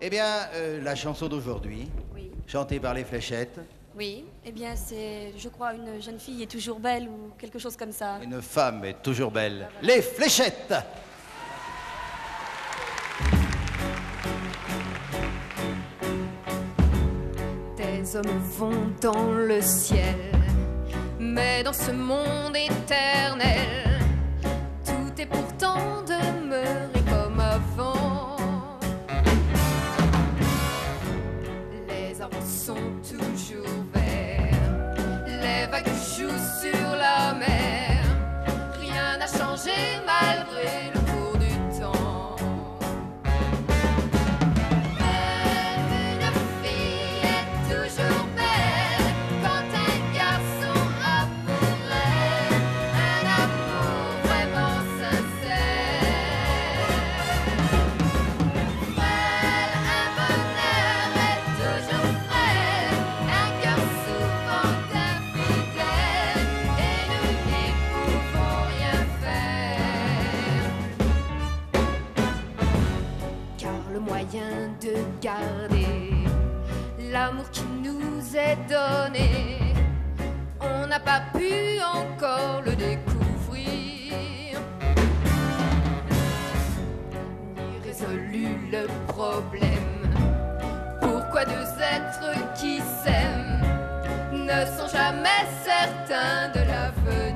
Eh bien, euh, la chanson d'aujourd'hui, Oui. chantée par les fléchettes, Oui. Eh bien, c'est, je crois, une jeune fille est toujours belle ou quelque chose comme ça. une femme est toujours belle. Les fléchettes Des hommes vont dans le ciel, mais dans ce monde éternel, changé malgré le garder l'amour qui nous est donné. On n'a pas pu encore le découvrir, ni résolu le problème. Pourquoi deux êtres qui s'aiment ne sont jamais certains de l'avenir?